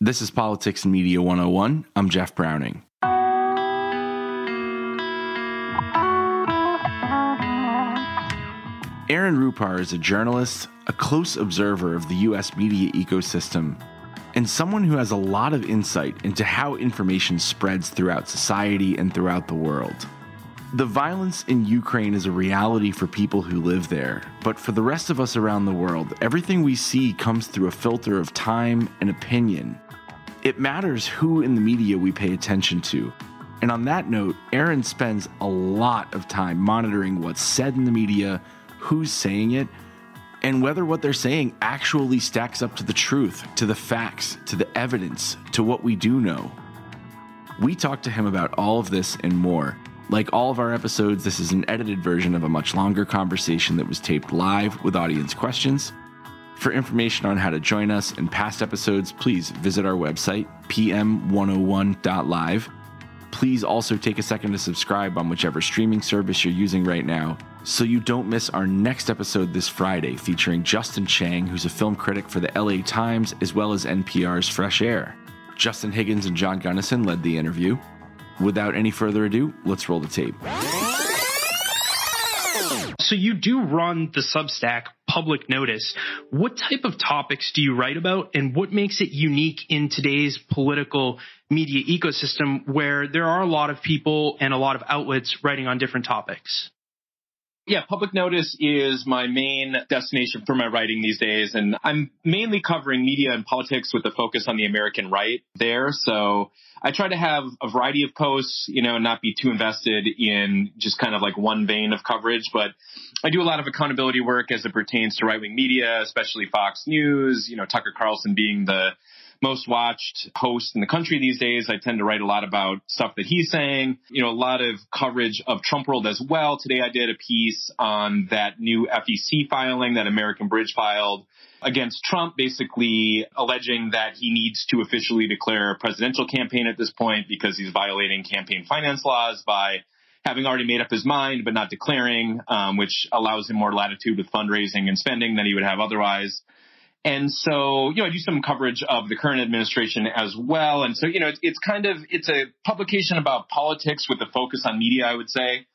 This is Politics and Media 101. I'm Jeff Browning. Aaron Rupar is a journalist, a close observer of the US media ecosystem, and someone who has a lot of insight into how information spreads throughout society and throughout the world. The violence in Ukraine is a reality for people who live there, but for the rest of us around the world, everything we see comes through a filter of time and opinion. It matters who in the media we pay attention to. And on that note, Aaron spends a lot of time monitoring what's said in the media, who's saying it, and whether what they're saying actually stacks up to the truth, to the facts, to the evidence, to what we do know. We talked to him about all of this and more. Like all of our episodes, this is an edited version of a much longer conversation that was taped live with audience questions. For information on how to join us and past episodes, please visit our website, pm101.live. Please also take a second to subscribe on whichever streaming service you're using right now so you don't miss our next episode this Friday featuring Justin Chang, who's a film critic for the LA Times as well as NPR's Fresh Air. Justin Higgins and John Gunnison led the interview. Without any further ado, let's roll the tape. So you do run the Substack public notice. What type of topics do you write about and what makes it unique in today's political media ecosystem where there are a lot of people and a lot of outlets writing on different topics? Yeah, public notice is my main destination for my writing these days. And I'm mainly covering media and politics with a focus on the American right there. So I try to have a variety of posts, you know, and not be too invested in just kind of like one vein of coverage. But I do a lot of accountability work as it pertains to right wing media, especially Fox News, you know, Tucker Carlson being the most watched host in the country these days. I tend to write a lot about stuff that he's saying, you know, a lot of coverage of Trump world as well. Today I did a piece on that new FEC filing that American Bridge filed against Trump, basically alleging that he needs to officially declare a presidential campaign at this point because he's violating campaign finance laws by having already made up his mind but not declaring, um, which allows him more latitude with fundraising and spending than he would have otherwise. And so, you know, I do some coverage of the current administration as well. And so, you know, it's, it's kind of, it's a publication about politics with a focus on media, I would say.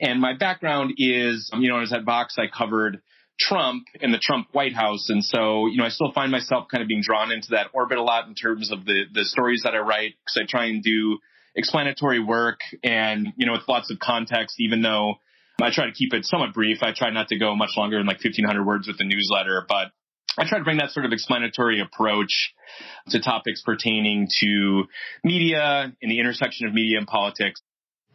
And my background is, um, you know, as at Vox, I covered Trump and the Trump White House. And so, you know, I still find myself kind of being drawn into that orbit a lot in terms of the, the stories that I write because I try and do explanatory work and, you know, with lots of context, even though I try to keep it somewhat brief. I try not to go much longer than like 1500 words with the newsletter, but I try to bring that sort of explanatory approach to topics pertaining to media and the intersection of media and politics.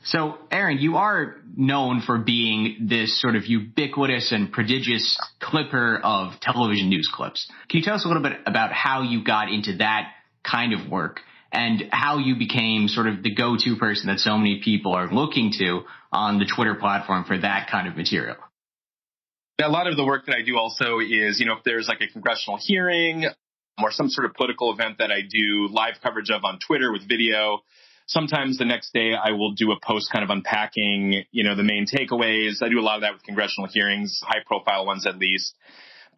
So, Aaron, you are known for being this sort of ubiquitous and prodigious clipper of television news clips. Can you tell us a little bit about how you got into that kind of work and how you became sort of the go-to person that so many people are looking to on the Twitter platform for that kind of material? A lot of the work that I do also is, you know, if there's like a congressional hearing or some sort of political event that I do live coverage of on Twitter with video, sometimes the next day I will do a post kind of unpacking, you know, the main takeaways. I do a lot of that with congressional hearings, high profile ones at least.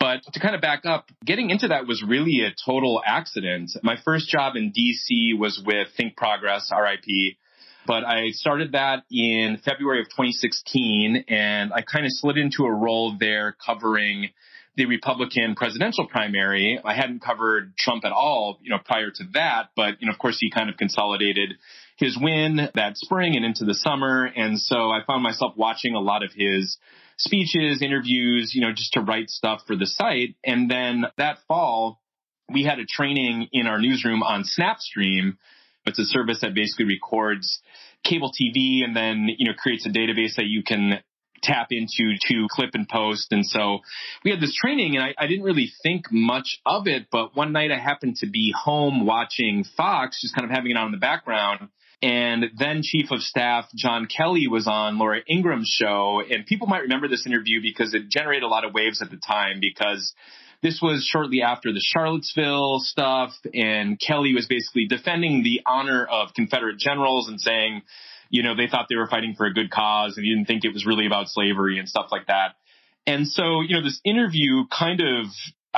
But to kind of back up, getting into that was really a total accident. My first job in DC was with Think Progress, RIP but I started that in February of 2016 and I kind of slid into a role there covering the Republican presidential primary. I hadn't covered Trump at all, you know, prior to that, but, you know, of course he kind of consolidated his win that spring and into the summer. And so I found myself watching a lot of his speeches, interviews, you know, just to write stuff for the site. And then that fall, we had a training in our newsroom on Snapstream it's a service that basically records cable TV and then, you know, creates a database that you can tap into to clip and post. And so we had this training and I, I, didn't really think much of it. But one night I happened to be home watching Fox, just kind of having it on in the background. And then Chief of Staff John Kelly was on Laura Ingraham's show. And people might remember this interview because it generated a lot of waves at the time because this was shortly after the Charlottesville stuff, and Kelly was basically defending the honor of Confederate generals and saying, you know, they thought they were fighting for a good cause and he didn't think it was really about slavery and stuff like that. And so, you know, this interview kind of,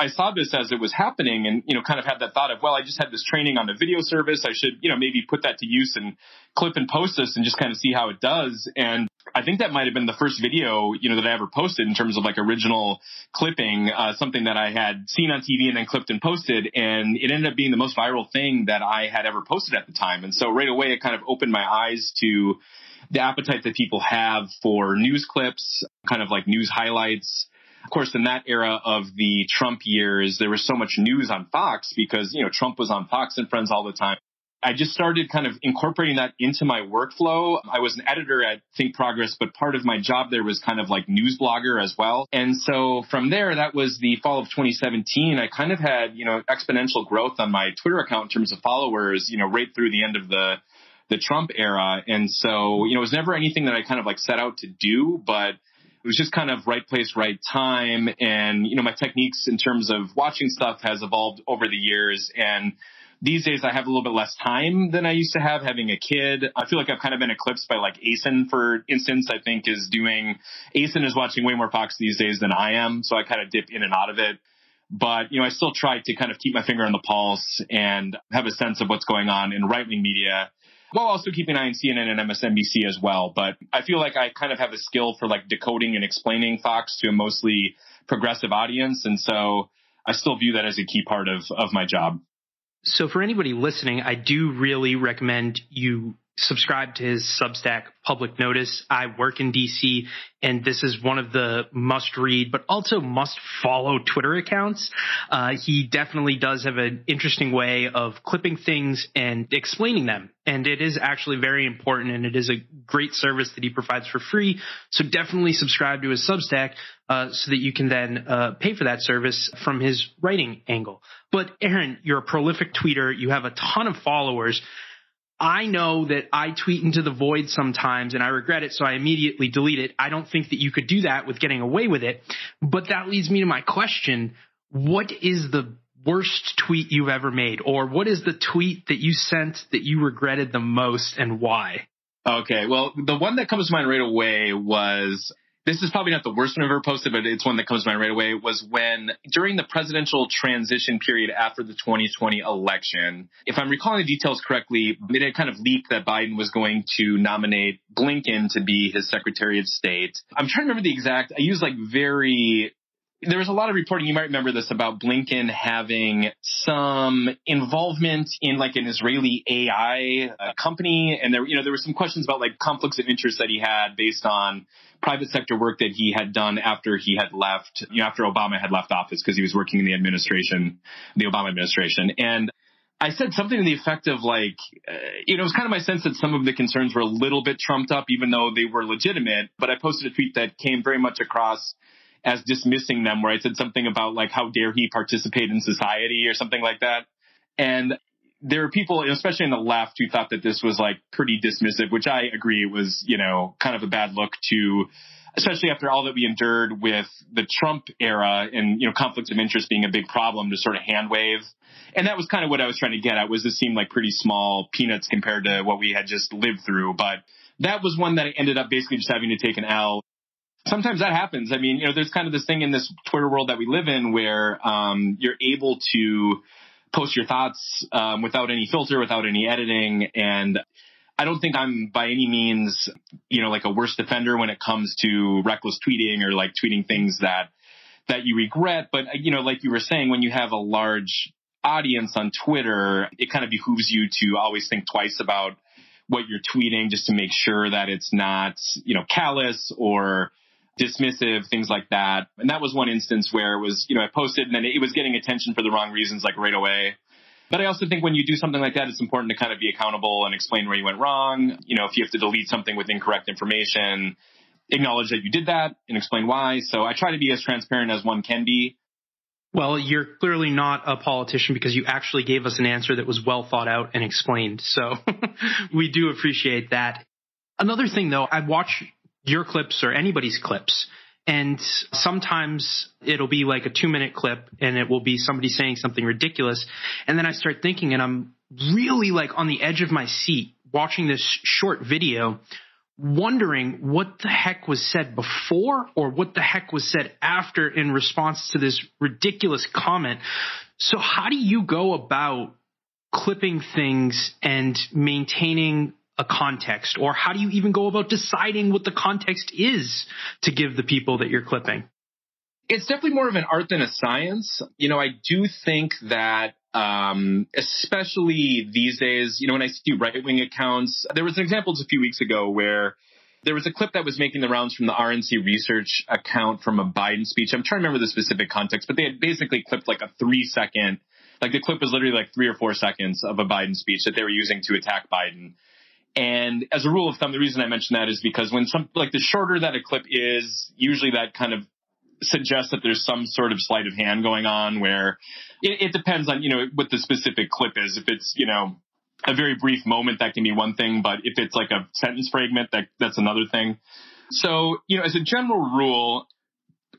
I saw this as it was happening and, you know, kind of had that thought of, well, I just had this training on the video service. I should, you know, maybe put that to use and clip and post this and just kind of see how it does. And I think that might have been the first video, you know, that I ever posted in terms of like original clipping, uh, something that I had seen on TV and then clipped and posted. And it ended up being the most viral thing that I had ever posted at the time. And so right away, it kind of opened my eyes to the appetite that people have for news clips, kind of like news highlights. Of course, in that era of the Trump years, there was so much news on Fox because, you know, Trump was on Fox and Friends all the time. I just started kind of incorporating that into my workflow. I was an editor at Think Progress, but part of my job there was kind of like news blogger as well. And so from there, that was the fall of 2017. I kind of had, you know, exponential growth on my Twitter account in terms of followers, you know, right through the end of the the Trump era. And so, you know, it was never anything that I kind of like set out to do, but it was just kind of right place, right time. And, you know, my techniques in terms of watching stuff has evolved over the years. And these days I have a little bit less time than I used to have having a kid. I feel like I've kind of been eclipsed by like Acyn, for instance, I think is doing, Acyn is watching way more Fox these days than I am. So I kind of dip in and out of it. But, you know, I still try to kind of keep my finger on the pulse and have a sense of what's going on in right wing media while also keeping an eye on CNN and MSNBC as well. But I feel like I kind of have a skill for like decoding and explaining Fox to a mostly progressive audience. And so I still view that as a key part of, of my job. So for anybody listening, I do really recommend you subscribe to his Substack public notice. I work in DC and this is one of the must read, but also must follow Twitter accounts. Uh, he definitely does have an interesting way of clipping things and explaining them. And it is actually very important and it is a great service that he provides for free. So definitely subscribe to his Substack, uh, so that you can then, uh, pay for that service from his writing angle. But Aaron, you're a prolific tweeter. You have a ton of followers. I know that I tweet into the void sometimes and I regret it, so I immediately delete it. I don't think that you could do that with getting away with it. But that leads me to my question. What is the worst tweet you've ever made? Or what is the tweet that you sent that you regretted the most and why? Okay. Well, the one that comes to mind right away was this is probably not the worst one I've ever posted, but it's one that comes to mind right away, was when during the presidential transition period after the 2020 election, if I'm recalling the details correctly, it had kind of leaked that Biden was going to nominate Blinken to be his Secretary of State. I'm trying to remember the exact, I use like very there was a lot of reporting, you might remember this, about Blinken having some involvement in like an Israeli AI uh, company. And there, you know, there were some questions about like conflicts of interest that he had based on private sector work that he had done after he had left, you know, after Obama had left office because he was working in the administration, the Obama administration. And I said something to the effect of like, uh, you know, it was kind of my sense that some of the concerns were a little bit trumped up, even though they were legitimate. But I posted a tweet that came very much across as dismissing them where I said something about like, how dare he participate in society or something like that. And there are people, especially in the left, who thought that this was like pretty dismissive, which I agree was, you know, kind of a bad look to, especially after all that we endured with the Trump era and, you know, conflicts of interest being a big problem to sort of hand wave. And that was kind of what I was trying to get at was this seemed like pretty small peanuts compared to what we had just lived through. But that was one that I ended up basically just having to take an L sometimes that happens. I mean, you know, there's kind of this thing in this Twitter world that we live in where um, you're able to post your thoughts um, without any filter, without any editing, and I don't think I'm by any means, you know, like a worse offender when it comes to reckless tweeting or like tweeting things that that you regret. But you know, like you were saying, when you have a large audience on Twitter, it kind of behooves you to always think twice about what you're tweeting just to make sure that it's not, you know, callous or dismissive, things like that. And that was one instance where it was, you know, I posted and then it was getting attention for the wrong reasons, like right away. But I also think when you do something like that, it's important to kind of be accountable and explain where you went wrong. You know, if you have to delete something with incorrect information, acknowledge that you did that and explain why. So I try to be as transparent as one can be. Well, you're clearly not a politician because you actually gave us an answer that was well thought out and explained. So we do appreciate that. Another thing though, I watch your clips or anybody's clips. And sometimes it'll be like a two minute clip and it will be somebody saying something ridiculous. And then I start thinking and I'm really like on the edge of my seat watching this short video wondering what the heck was said before or what the heck was said after in response to this ridiculous comment. So how do you go about clipping things and maintaining a context or how do you even go about deciding what the context is to give the people that you're clipping? It's definitely more of an art than a science. You know, I do think that um, especially these days, you know, when I see right wing accounts, there was an example just a few weeks ago where there was a clip that was making the rounds from the RNC research account from a Biden speech. I'm trying to remember the specific context, but they had basically clipped like a three second, like the clip was literally like three or four seconds of a Biden speech that they were using to attack Biden. And as a rule of thumb, the reason I mention that is because when some, like the shorter that a clip is, usually that kind of suggests that there's some sort of sleight of hand going on where it, it depends on, you know, what the specific clip is. If it's, you know, a very brief moment, that can be one thing, but if it's like a sentence fragment, that, that's another thing. So, you know, as a general rule,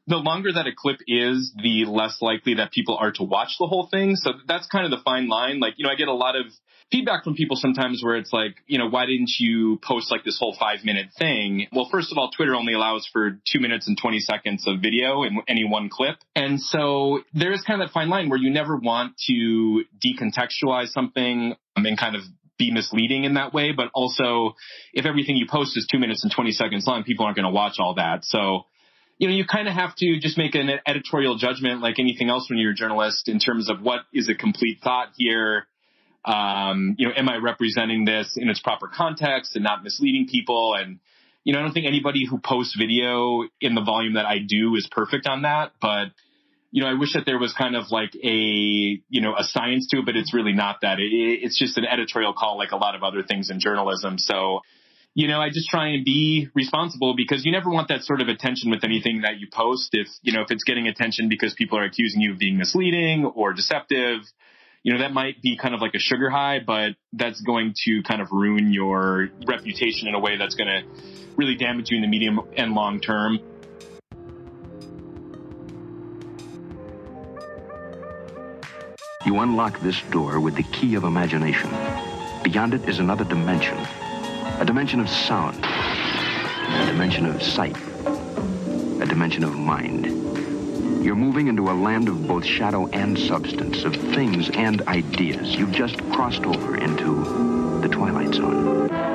the longer that a clip is, the less likely that people are to watch the whole thing. So that's kind of the fine line. Like, you know, I get a lot of feedback from people sometimes where it's like, you know, why didn't you post like this whole five minute thing? Well, first of all, Twitter only allows for two minutes and 20 seconds of video in any one clip. And so there is kind of that fine line where you never want to decontextualize something and kind of be misleading in that way. But also, if everything you post is two minutes and 20 seconds long, people aren't going to watch all that. So, you know, you kind of have to just make an editorial judgment like anything else when you're a journalist in terms of what is a complete thought here um, you know, am I representing this in its proper context and not misleading people? And, you know, I don't think anybody who posts video in the volume that I do is perfect on that, but, you know, I wish that there was kind of like a, you know, a science to it, but it's really not that. It, it's just an editorial call like a lot of other things in journalism. So, you know, I just try and be responsible because you never want that sort of attention with anything that you post. If, you know, if it's getting attention because people are accusing you of being misleading or deceptive, you know, that might be kind of like a sugar high, but that's going to kind of ruin your reputation in a way that's going to really damage you in the medium and long term. You unlock this door with the key of imagination. Beyond it is another dimension, a dimension of sound, a dimension of sight, a dimension of mind. You're moving into a land of both shadow and substance, of things and ideas. You've just crossed over into the Twilight Zone.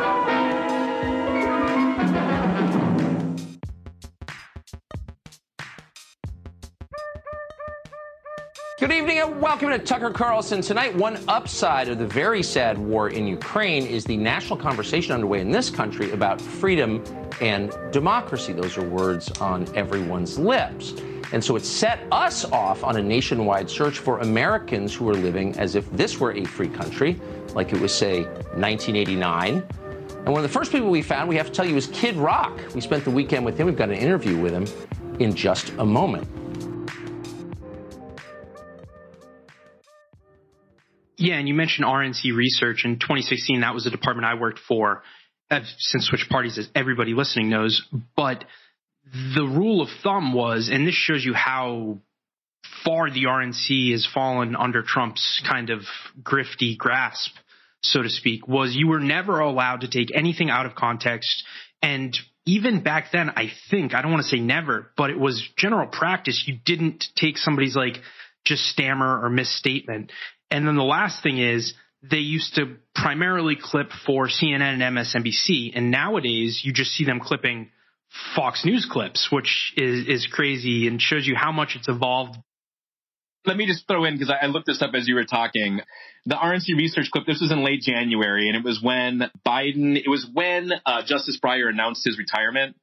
Good evening and welcome to Tucker Carlson. Tonight, one upside of the very sad war in Ukraine is the national conversation underway in this country about freedom and democracy. Those are words on everyone's lips. And so it set us off on a nationwide search for Americans who are living as if this were a free country, like it was, say, 1989. And one of the first people we found, we have to tell you, is Kid Rock. We spent the weekend with him. We've got an interview with him in just a moment. Yeah, and you mentioned RNC Research. In 2016, that was the department I worked for. I've since switched parties, as everybody listening knows. But the rule of thumb was, and this shows you how far the RNC has fallen under Trump's kind of grifty grasp, so to speak, was you were never allowed to take anything out of context. And even back then, I think, I don't want to say never, but it was general practice. You didn't take somebody's like just stammer or misstatement. And then the last thing is they used to primarily clip for CNN and MSNBC. And nowadays you just see them clipping Fox News clips, which is, is crazy and shows you how much it's evolved. Let me just throw in because I, I looked this up as you were talking. The RNC research clip. This was in late January, and it was when Biden. It was when uh, Justice Breyer announced his retirement,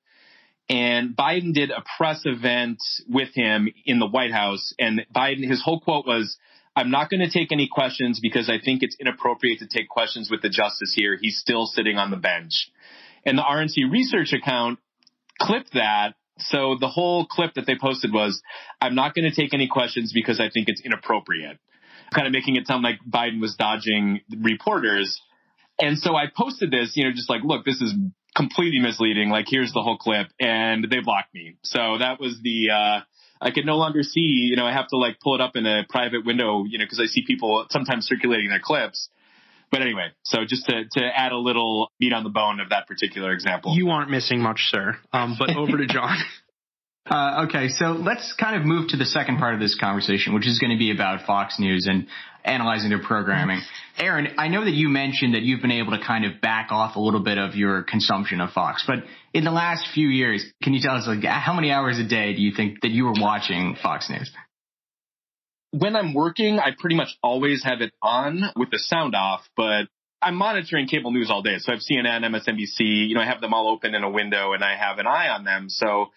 and Biden did a press event with him in the White House. And Biden, his whole quote was, I'm not going to take any questions because I think it's inappropriate to take questions with the justice here. He's still sitting on the bench. And the RNC research account clipped that. So the whole clip that they posted was, I'm not going to take any questions because I think it's inappropriate. Kind of making it sound like Biden was dodging reporters. And so I posted this, you know, just like, look, this is completely misleading. Like, here's the whole clip. And they blocked me. So that was the, uh, I can no longer see, you know, I have to like pull it up in a private window, you know, because I see people sometimes circulating their clips but anyway, so just to, to add a little meat on the bone of that particular example. You aren't missing much, sir. Um, but over to John. Uh, okay, so let's kind of move to the second part of this conversation, which is going to be about Fox News and analyzing their programming. Aaron, I know that you mentioned that you've been able to kind of back off a little bit of your consumption of Fox, but in the last few years, can you tell us like how many hours a day do you think that you were watching Fox News? When I'm working, I pretty much always have it on with the sound off, but I'm monitoring cable news all day. So I have CNN, MSNBC, you know, I have them all open in a window and I have an eye on them. So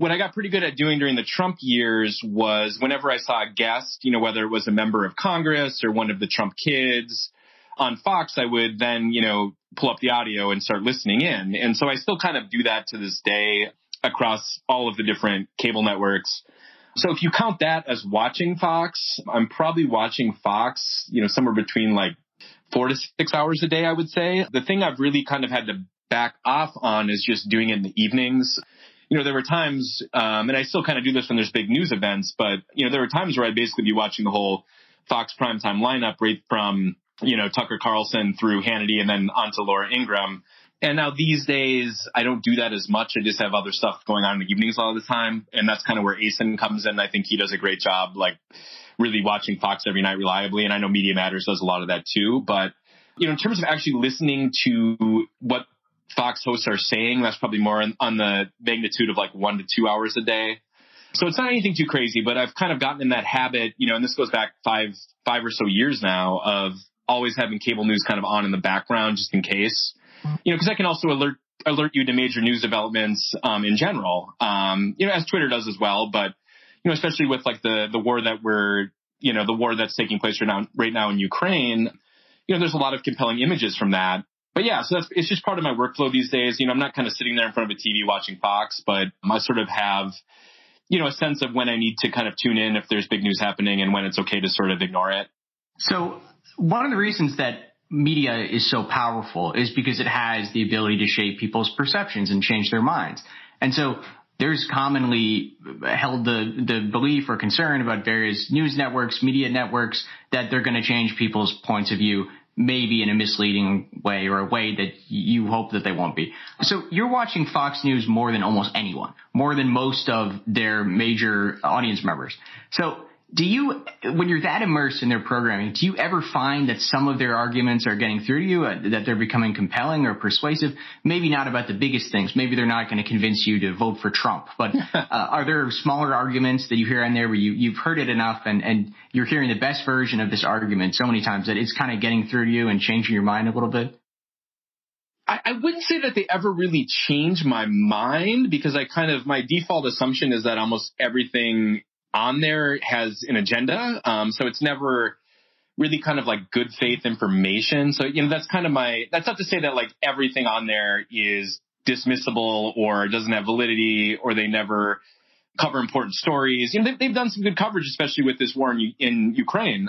what I got pretty good at doing during the Trump years was whenever I saw a guest, you know, whether it was a member of Congress or one of the Trump kids on Fox, I would then, you know, pull up the audio and start listening in. And so I still kind of do that to this day across all of the different cable networks. So if you count that as watching Fox, I'm probably watching Fox, you know, somewhere between like four to six hours a day, I would say. The thing I've really kind of had to back off on is just doing it in the evenings you know, there were times, um, and I still kind of do this when there's big news events, but, you know, there were times where I'd basically be watching the whole Fox primetime lineup right from, you know, Tucker Carlson through Hannity and then onto Laura Ingraham. And now these days, I don't do that as much. I just have other stuff going on in the evenings all the time. And that's kind of where Acyn comes in. I think he does a great job, like really watching Fox every night reliably. And I know Media Matters does a lot of that too. But, you know, in terms of actually listening to what Fox hosts are saying. That's probably more on, on the magnitude of like one to two hours a day. So it's not anything too crazy, but I've kind of gotten in that habit, you know, and this goes back five, five or so years now of always having cable news kind of on in the background just in case, you know, because I can also alert alert you to major news developments um, in general, um, you know, as Twitter does as well. But you know, especially with like the the war that we're, you know, the war that's taking place right now right now in Ukraine, you know, there's a lot of compelling images from that but yeah, so it's just part of my workflow these days. You know, I'm not kind of sitting there in front of a TV watching Fox, but I sort of have, you know, a sense of when I need to kind of tune in if there's big news happening and when it's okay to sort of ignore it. So one of the reasons that media is so powerful is because it has the ability to shape people's perceptions and change their minds. And so there's commonly held the, the belief or concern about various news networks, media networks, that they're going to change people's points of view maybe in a misleading way or a way that you hope that they won't be. So you're watching Fox News more than almost anyone, more than most of their major audience members. So do you, when you're that immersed in their programming, do you ever find that some of their arguments are getting through to you, uh, that they're becoming compelling or persuasive? Maybe not about the biggest things. Maybe they're not going to convince you to vote for Trump. But uh, are there smaller arguments that you hear in there where you, you've heard it enough and, and you're hearing the best version of this argument so many times that it's kind of getting through to you and changing your mind a little bit? I, wouldn't say that they ever really change my mind because I kind of my default assumption is that almost everything on there has an agenda. Um, so it's never really kind of like good faith information. So, you know, that's kind of my, that's not to say that like everything on there is dismissible or doesn't have validity or they never cover important stories. You know, they've, they've done some good coverage, especially with this war in, in Ukraine.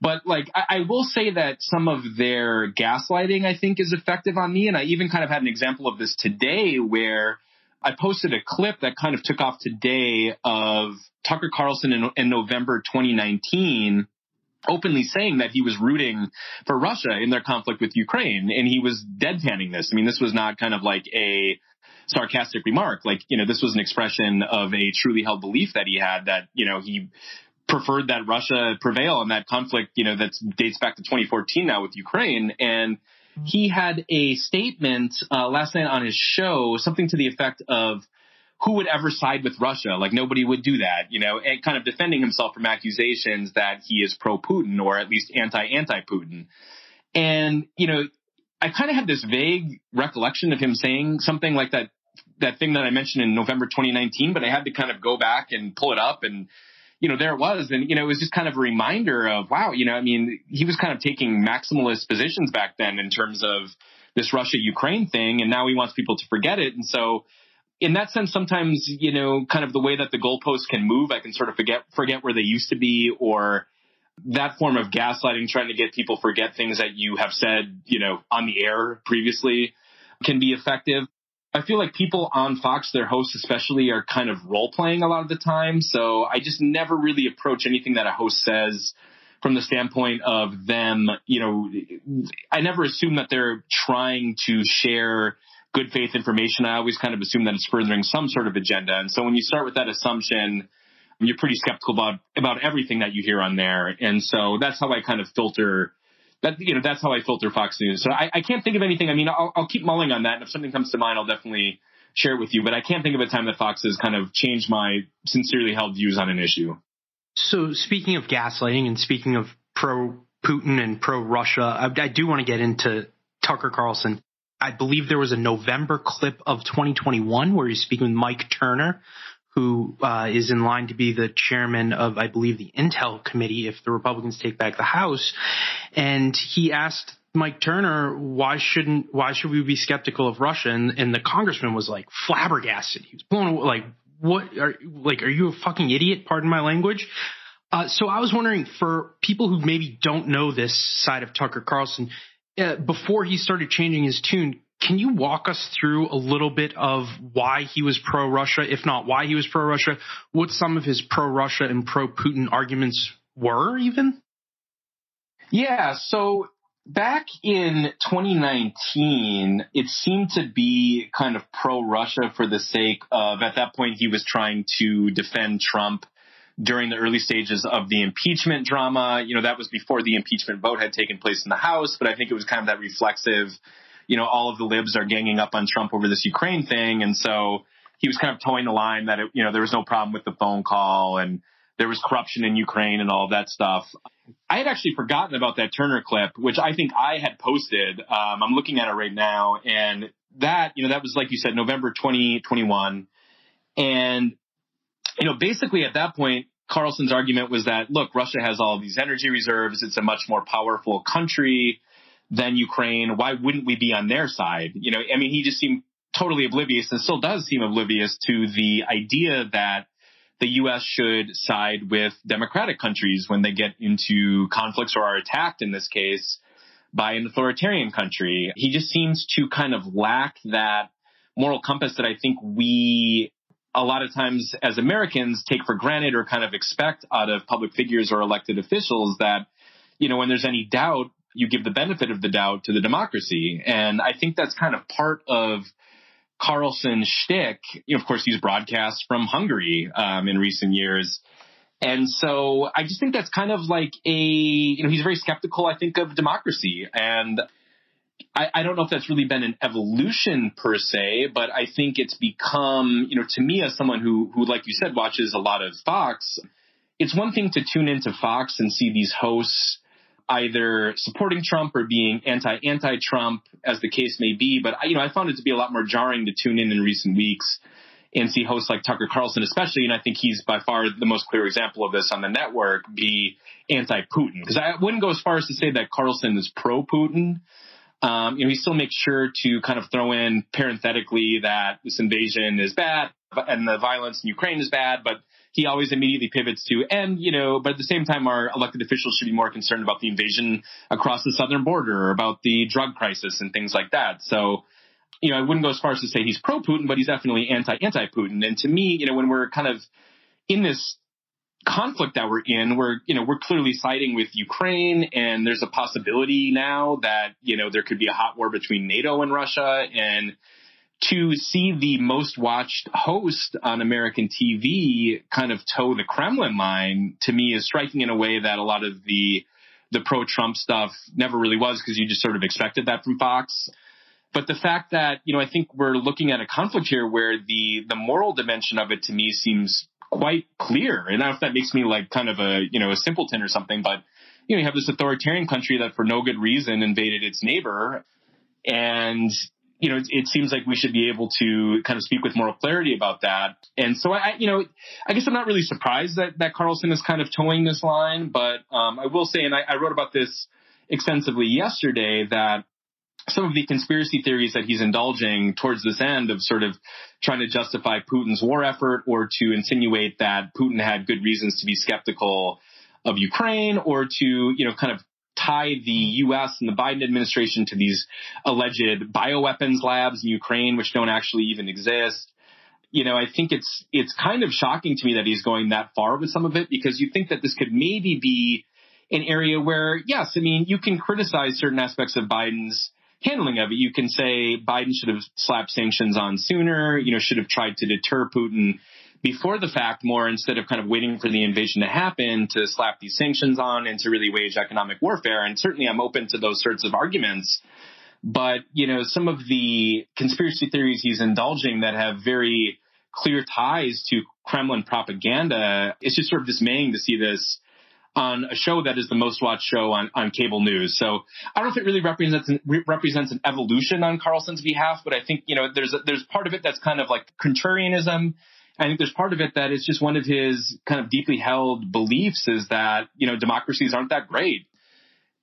But like, I, I, will say that some of their gaslighting, I think, is effective on me. And I even kind of had an example of this today where I posted a clip that kind of took off today of Tucker Carlson in, in November 2019 openly saying that he was rooting for Russia in their conflict with Ukraine. And he was deadpanning this. I mean, this was not kind of like a sarcastic remark. Like, you know, this was an expression of a truly held belief that he had that, you know, he preferred that Russia prevail in that conflict, you know, that dates back to 2014 now with Ukraine. And he had a statement uh, last night on his show, something to the effect of, who would ever side with Russia? Like nobody would do that, you know, and kind of defending himself from accusations that he is pro Putin or at least anti anti Putin. And, you know, I kind of had this vague recollection of him saying something like that, that thing that I mentioned in November 2019, but I had to kind of go back and pull it up and, you know, there it was. And, you know, it was just kind of a reminder of, wow, you know, I mean, he was kind of taking maximalist positions back then in terms of this Russia Ukraine thing. And now he wants people to forget it. And so, in that sense, sometimes, you know, kind of the way that the goalposts can move, I can sort of forget, forget where they used to be or that form of gaslighting, trying to get people forget things that you have said, you know, on the air previously can be effective. I feel like people on Fox, their hosts especially, are kind of role playing a lot of the time. So I just never really approach anything that a host says from the standpoint of them, you know, I never assume that they're trying to share good faith information. I always kind of assume that it's furthering some sort of agenda. And so when you start with that assumption, you're pretty skeptical about about everything that you hear on there. And so that's how I kind of filter that you know that's how I filter Fox News. So I, I can't think of anything. I mean, I'll, I'll keep mulling on that, and if something comes to mind, I'll definitely share it with you. But I can't think of a time that Fox has kind of changed my sincerely held views on an issue. So speaking of gaslighting and speaking of pro Putin and pro Russia, I, I do want to get into Tucker Carlson. I believe there was a November clip of 2021 where he's speaking with Mike Turner, who uh, is in line to be the chairman of, I believe, the Intel Committee if the Republicans take back the House. And he asked Mike Turner, why shouldn't, why should we be skeptical of Russia? And, and the congressman was like flabbergasted. He was blown away, like, what are, like, are you a fucking idiot? Pardon my language. Uh, so I was wondering for people who maybe don't know this side of Tucker Carlson, uh, before he started changing his tune, can you walk us through a little bit of why he was pro Russia, if not why he was pro Russia, what some of his pro Russia and pro Putin arguments were, even? Yeah, so back in 2019, it seemed to be kind of pro Russia for the sake of, at that point, he was trying to defend Trump during the early stages of the impeachment drama. You know, that was before the impeachment vote had taken place in the House, but I think it was kind of that reflexive you know, all of the libs are ganging up on Trump over this Ukraine thing. And so he was kind of toeing the line that, it, you know, there was no problem with the phone call and there was corruption in Ukraine and all of that stuff. I had actually forgotten about that Turner clip, which I think I had posted. Um, I'm looking at it right now. And that, you know, that was, like you said, November 2021. And, you know, basically at that point, Carlson's argument was that, look, Russia has all these energy reserves. It's a much more powerful country than Ukraine. Why wouldn't we be on their side? You know, I mean, he just seemed totally oblivious and still does seem oblivious to the idea that the U.S. should side with democratic countries when they get into conflicts or are attacked in this case by an authoritarian country. He just seems to kind of lack that moral compass that I think we a lot of times as Americans take for granted or kind of expect out of public figures or elected officials that, you know, when there's any doubt, you give the benefit of the doubt to the democracy. And I think that's kind of part of Carlson's shtick. You know, of course, he's broadcast from Hungary um, in recent years. And so I just think that's kind of like a, you know, he's very skeptical, I think, of democracy. And I, I, don't know if that's really been an evolution per se, but I think it's become, you know, to me as someone who, who, like you said, watches a lot of Fox, it's one thing to tune into Fox and see these hosts either supporting Trump or being anti anti Trump, as the case may be. But you know, I found it to be a lot more jarring to tune in in recent weeks and see hosts like Tucker Carlson, especially, and I think he's by far the most clear example of this on the network, be anti-Putin. Because I wouldn't go as far as to say that Carlson is pro-Putin. Um, you know, he still makes sure to kind of throw in parenthetically that this invasion is bad and the violence in Ukraine is bad, but he always immediately pivots to, and, you know, but at the same time, our elected officials should be more concerned about the invasion across the southern border, or about the drug crisis and things like that. So, you know, I wouldn't go as far as to say he's pro Putin, but he's definitely anti anti Putin. And to me, you know, when we're kind of in this conflict that we're in, we're, you know, we're clearly siding with Ukraine and there's a possibility now that, you know, there could be a hot war between NATO and Russia and, to see the most watched host on American TV kind of toe the Kremlin line to me is striking in a way that a lot of the the pro Trump stuff never really was because you just sort of expected that from Fox. But the fact that, you know, I think we're looking at a conflict here where the the moral dimension of it to me seems quite clear. And I don't know if that makes me like kind of a, you know, a simpleton or something, but you know, you have this authoritarian country that for no good reason invaded its neighbor and you know, it, it, seems like we should be able to kind of speak with moral clarity about that. And so I, you know, I guess I'm not really surprised that, that Carlson is kind of toeing this line, but, um, I will say, and I, I wrote about this extensively yesterday that some of the conspiracy theories that he's indulging towards this end of sort of trying to justify Putin's war effort or to insinuate that Putin had good reasons to be skeptical of Ukraine or to, you know, kind of tie the U.S. and the Biden administration to these alleged bioweapons labs in Ukraine, which don't actually even exist. You know, I think it's it's kind of shocking to me that he's going that far with some of it because you think that this could maybe be an area where, yes, I mean, you can criticize certain aspects of Biden's handling of it. You can say Biden should have slapped sanctions on sooner, you know, should have tried to deter Putin before the fact more instead of kind of waiting for the invasion to happen to slap these sanctions on and to really wage economic warfare. And certainly I'm open to those sorts of arguments. But, you know, some of the conspiracy theories he's indulging that have very clear ties to Kremlin propaganda, it's just sort of dismaying to see this on a show that is the most watched show on, on cable news. So I don't know if it really represents an, represents an evolution on Carlson's behalf, but I think you know there's a, there's part of it that's kind of like contrarianism. I think there's part of it that is just one of his kind of deeply held beliefs is that you know democracies aren't that great,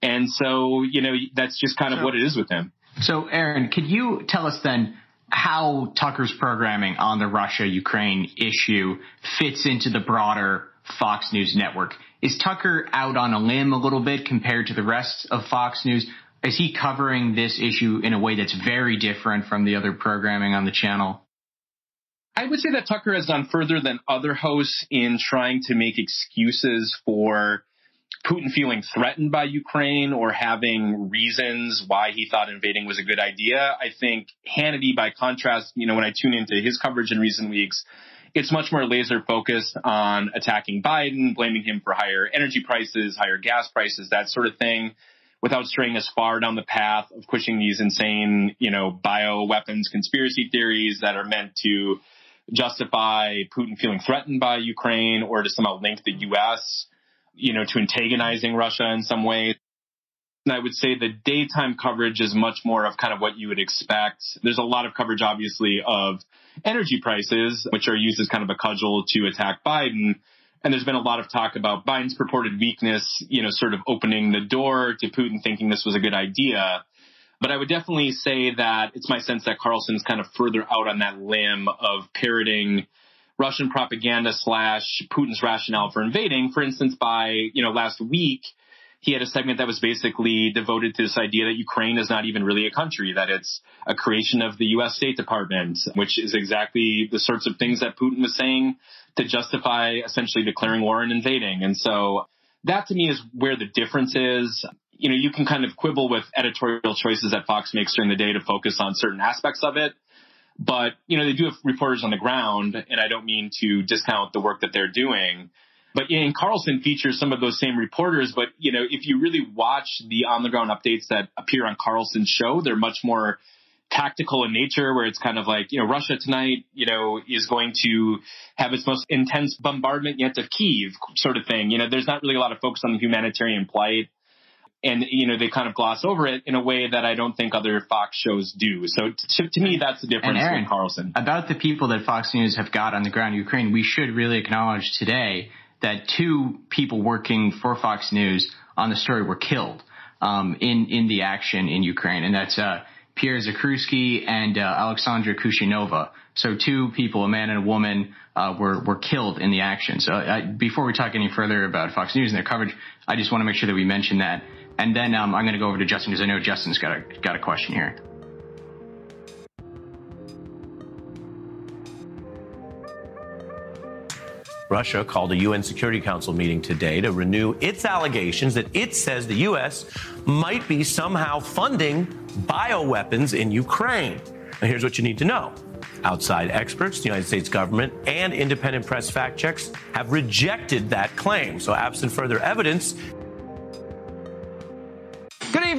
and so you know that's just kind of what it is with him. So Aaron, could you tell us then? How Tucker's programming on the Russia Ukraine issue fits into the broader Fox News network. Is Tucker out on a limb a little bit compared to the rest of Fox News? Is he covering this issue in a way that's very different from the other programming on the channel? I would say that Tucker has gone further than other hosts in trying to make excuses for Putin feeling threatened by Ukraine or having reasons why he thought invading was a good idea. I think Hannity, by contrast, you know, when I tune into his coverage in recent weeks, it's much more laser focused on attacking Biden, blaming him for higher energy prices, higher gas prices, that sort of thing, without straying as far down the path of pushing these insane, you know, bio weapons conspiracy theories that are meant to justify Putin feeling threatened by Ukraine or to somehow link the U.S., you know, to antagonizing Russia in some way. And I would say the daytime coverage is much more of kind of what you would expect. There's a lot of coverage, obviously, of energy prices, which are used as kind of a cudgel to attack Biden. And there's been a lot of talk about Biden's purported weakness, you know, sort of opening the door to Putin thinking this was a good idea. But I would definitely say that it's my sense that Carlson's kind of further out on that limb of parroting Russian propaganda slash Putin's rationale for invading. For instance, by, you know, last week, he had a segment that was basically devoted to this idea that Ukraine is not even really a country, that it's a creation of the U.S. State Department, which is exactly the sorts of things that Putin was saying to justify essentially declaring war and invading. And so that to me is where the difference is. You know, you can kind of quibble with editorial choices that Fox makes during the day to focus on certain aspects of it. But, you know, they do have reporters on the ground, and I don't mean to discount the work that they're doing. But in Carlson features some of those same reporters. But, you know, if you really watch the on the ground updates that appear on Carlson's show, they're much more tactical in nature where it's kind of like, you know, Russia tonight, you know, is going to have its most intense bombardment yet of Kiev sort of thing. You know, there's not really a lot of focus on the humanitarian plight. And, you know, they kind of gloss over it in a way that I don't think other Fox shows do. So to, to me, that's the difference Aaron, in Carlson. About the people that Fox News have got on the ground in Ukraine, we should really acknowledge today that two people working for Fox News on the story were killed um, in in the action in Ukraine, and that's uh, Pierre Zakrzewski and uh, Alexandra Kuvshynova. So two people, a man and a woman, uh, were were killed in the action. So uh, before we talk any further about Fox News and their coverage, I just want to make sure that we mention that. And then um, I'm going to go over to Justin because I know Justin's got a got a question here. Russia called a UN Security Council meeting today to renew its allegations that it says the U.S. might be somehow funding bioweapons in Ukraine. Now, here's what you need to know. Outside experts, the United States government, and independent press fact checks have rejected that claim. So, absent further evidence,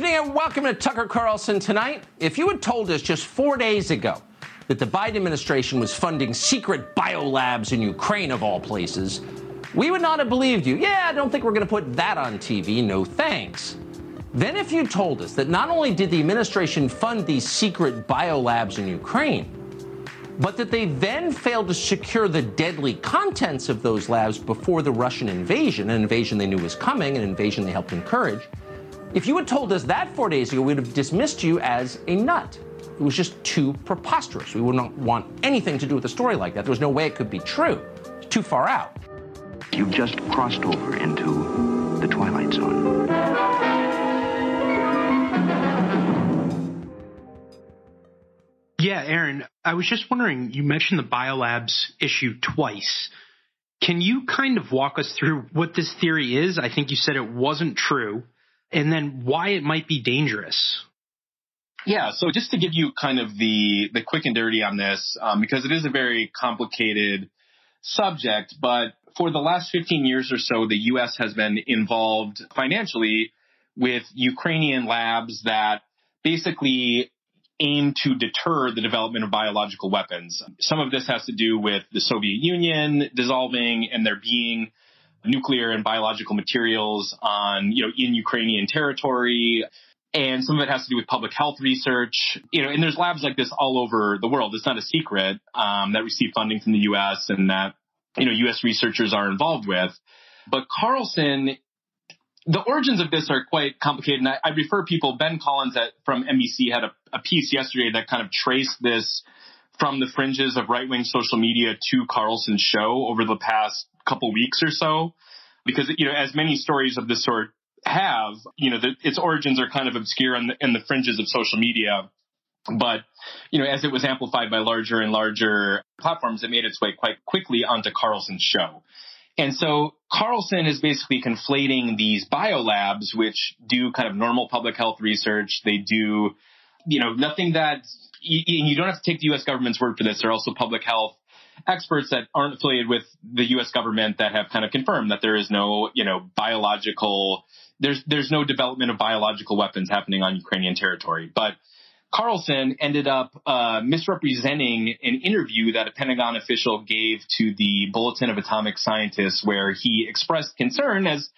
evening and welcome to Tucker Carlson tonight. If you had told us just four days ago that the Biden administration was funding secret biolabs in Ukraine, of all places, we would not have believed you. Yeah, I don't think we're going to put that on TV. No thanks. Then, if you told us that not only did the administration fund these secret biolabs in Ukraine, but that they then failed to secure the deadly contents of those labs before the Russian invasion, an invasion they knew was coming, an invasion they helped encourage, if you had told us that four days ago, we'd have dismissed you as a nut. It was just too preposterous. We would not want anything to do with a story like that. There was no way it could be true. It's too far out. You've just crossed over into the Twilight Zone. Yeah, Aaron, I was just wondering, you mentioned the biolabs issue twice. Can you kind of walk us through what this theory is? I think you said it wasn't true, and then why it might be dangerous. Yeah, so just to give you kind of the the quick and dirty on this, um, because it is a very complicated subject, but for the last 15 years or so, the U.S. has been involved financially with Ukrainian labs that basically aim to deter the development of biological weapons. Some of this has to do with the Soviet Union dissolving and there being nuclear and biological materials on, you know, in Ukrainian territory. And some of it has to do with public health research, you know, and there's labs like this all over the world. It's not a secret um, that receive funding from the U.S. and that, you know, U.S. researchers are involved with. But Carlson the origins of this are quite complicated, and I, I refer people. Ben Collins at, from NBC had a, a, piece yesterday that kind of traced this from the fringes of right wing social media to Carlson's show over the past couple weeks or so, because you know, as many stories of this sort have, you know, the, its origins are kind of obscure in the, in the fringes of social media. But, you know, as it was amplified by larger and larger platforms, it made its way quite quickly onto Carlson's show. And so Carlson is basically conflating these biolabs, which do kind of normal public health research. They do, you know, nothing that you don't have to take the U.S. government's word for this. There are also public health experts that aren't affiliated with the U.S. government that have kind of confirmed that there is no, you know, biological, there's, there's no development of biological weapons happening on Ukrainian territory. But Carlson ended up uh, misrepresenting an interview that a Pentagon official gave to the Bulletin of Atomic Scientists, where he expressed concern, as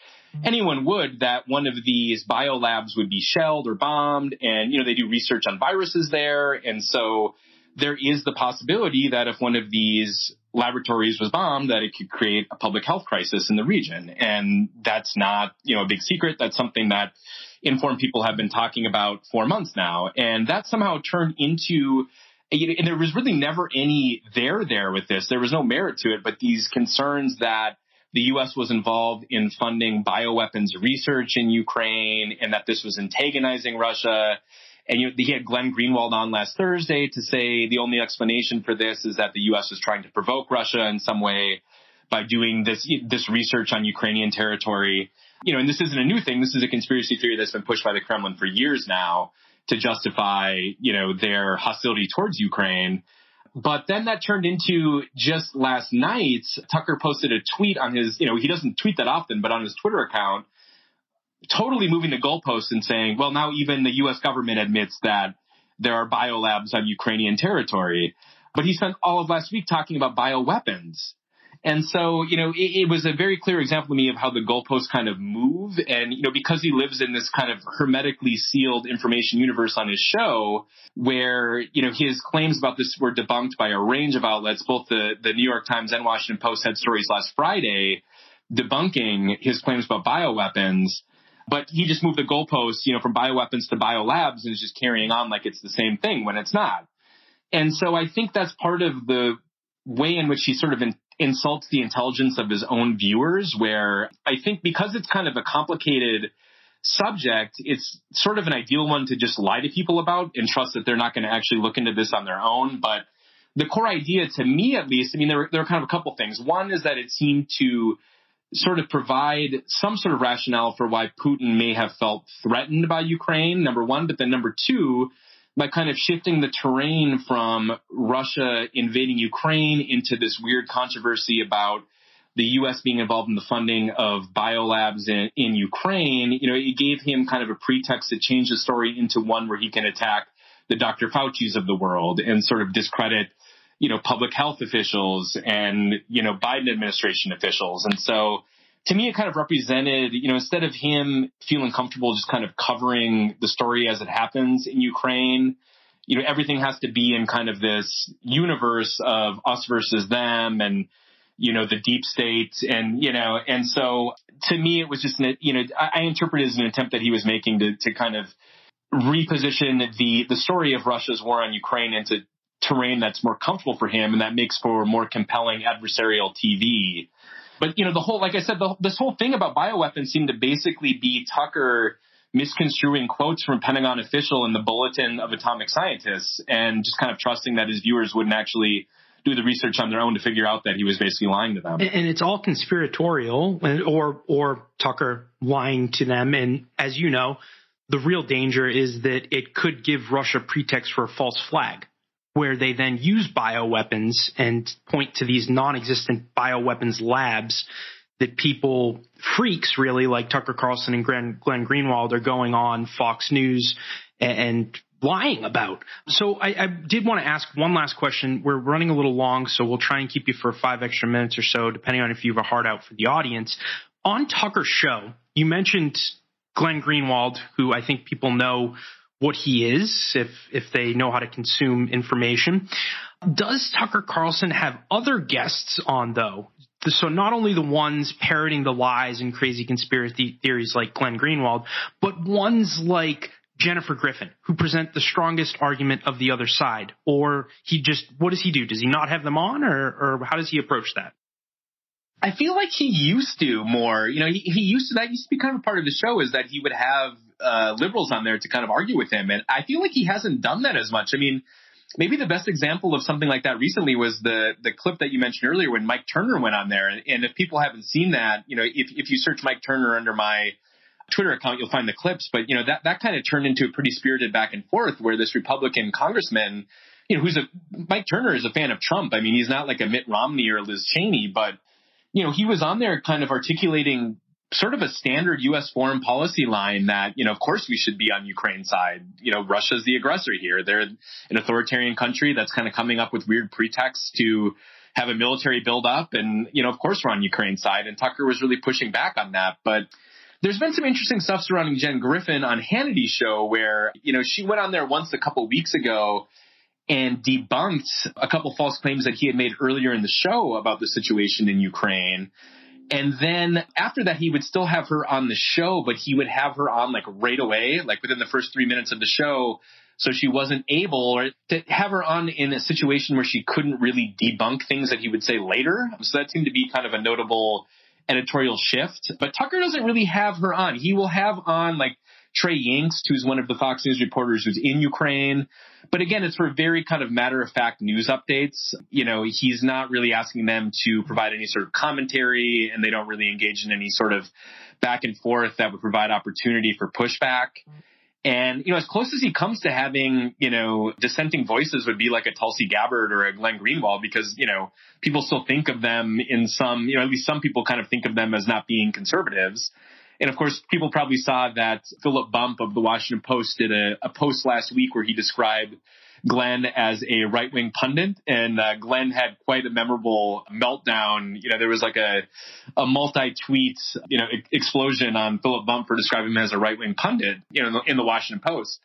anyone would, that one of these biolabs would be shelled or bombed, and you know they do research on viruses there, and so there is the possibility that if one of these laboratories was bombed, that it could create a public health crisis in the region, and that's not you know a big secret. That's something that informed people have been talking about for months now. And that somehow turned into and there was really never any there there with this. There was no merit to it, but these concerns that the U.S. was involved in funding bioweapons research in Ukraine and that this was antagonizing Russia. And you know, he had Glenn Greenwald on last Thursday to say the only explanation for this is that the U.S. is trying to provoke Russia in some way by doing this this research on Ukrainian territory you know, and this isn't a new thing. This is a conspiracy theory that's been pushed by the Kremlin for years now to justify, you know, their hostility towards Ukraine. But then that turned into just last night, Tucker posted a tweet on his, you know, he doesn't tweet that often, but on his Twitter account, totally moving the goalposts and saying, well, now even the U.S. government admits that there are biolabs on Ukrainian territory. But he spent all of last week talking about bioweapons. And so, you know, it, it, was a very clear example to me of how the goalposts kind of move. And, you know, because he lives in this kind of hermetically sealed information universe on his show, where, you know, his claims about this were debunked by a range of outlets, both the, the New York Times and Washington Post had stories last Friday debunking his claims about bioweapons. But he just moved the goalposts, you know, from bioweapons to biolabs and is just carrying on like it's the same thing when it's not. And so I think that's part of the way in which he sort of in, insults the intelligence of his own viewers, where I think because it's kind of a complicated subject, it's sort of an ideal one to just lie to people about and trust that they're not going to actually look into this on their own. But the core idea, to me at least, I mean, there, there are kind of a couple things. One is that it seemed to sort of provide some sort of rationale for why Putin may have felt threatened by Ukraine, number one. But then number two, by kind of shifting the terrain from Russia invading Ukraine into this weird controversy about the U.S. being involved in the funding of biolabs in, in Ukraine, you know, it gave him kind of a pretext to change the story into one where he can attack the Dr. Fauci's of the world and sort of discredit, you know, public health officials and, you know, Biden administration officials. And so to me, it kind of represented, you know, instead of him feeling comfortable just kind of covering the story as it happens in Ukraine, you know, everything has to be in kind of this universe of us versus them and, you know, the deep state and, you know, and so to me, it was just, an, you know, I, I interpret it as an attempt that he was making to, to kind of reposition the, the story of Russia's war on Ukraine into terrain that's more comfortable for him and that makes for more compelling adversarial TV but you know, the whole, like I said, the, this whole thing about bioweapons seemed to basically be Tucker misconstruing quotes from Pentagon official in the Bulletin of Atomic Scientists and just kind of trusting that his viewers wouldn't actually do the research on their own to figure out that he was basically lying to them. And it's all conspiratorial, or or Tucker lying to them. And as you know, the real danger is that it could give Russia pretext for a false flag, where they then use bioweapons and point to these non-existent bioweapons labs that people, freaks really, like Tucker Carlson and Glenn, Glenn Greenwald, are going on Fox News and lying about. So I, I, did want to ask one last question. We're running a little long, so we'll try and keep you for five extra minutes or so, depending on if you have a heart out for the audience. On Tucker's show, you mentioned Glenn Greenwald, who I think people know what he is if if they know how to consume information. Does Tucker Carlson have other guests on though? So not only the ones parroting the lies and crazy conspiracy theories like Glenn Greenwald, but ones like Jennifer Griffin, who present the strongest argument of the other side? Or he just, what does he do? Does he not have them on or, or how does he approach that? I feel like he used to more, you know, he, he used to, that used to be kind of a part of the show is that he would have uh, liberals on there to kind of argue with him. And I feel like he hasn't done that as much. I mean, maybe the best example of something like that recently was the the clip that you mentioned earlier when Mike Turner went on there. And, and if people haven't seen that, you know, if if you search Mike Turner under my Twitter account, you'll find the clips. But you know that that kind of turned into a pretty spirited back and forth where this Republican congressman, you know, who's a Mike Turner is a fan of Trump. I mean, he's not like a Mitt Romney or Liz Cheney, but you know, he was on there kind of articulating sort of a standard U.S. foreign policy line that, you know, of course we should be on Ukraine's side. You know, Russia's the aggressor here. They're an authoritarian country that's kind of coming up with weird pretexts to have a military build up. And, you know, of course we're on Ukraine's side. And Tucker was really pushing back on that. But there's been some interesting stuff surrounding Jen Griffin on Hannity's show where, you know, she went on there once a couple weeks ago and debunked a couple false claims that he had made earlier in the show about the situation in Ukraine. And then after that, he would still have her on the show, but he would have her on like right away, like within the first three minutes of the show. So she wasn't able or to have her on in a situation where she couldn't really debunk things that he would say later. So that seemed to be kind of a notable editorial shift. But Tucker doesn't really have her on. He will have on like Trey Yingst, who's one of the Fox News reporters who's in Ukraine. But again, it's for very kind of matter of fact news updates. You know, he's not really asking them to provide any sort of commentary and they don't really engage in any sort of back and forth that would provide opportunity for pushback. And, you know, as close as he comes to having, you know, dissenting voices would be like a Tulsi Gabbard or a Glenn Greenwald because, you know, people still think of them in some, you know, at least some people kind of think of them as not being conservatives. And of course, people probably saw that Philip Bump of the Washington Post did a, a post last week where he described Glenn as a right wing pundit, and uh, Glenn had quite a memorable meltdown. You know, there was like a a multi tweet you know explosion on Philip Bump for describing him as a right wing pundit. You know, in the, in the Washington Post.